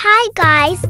Hi, guys.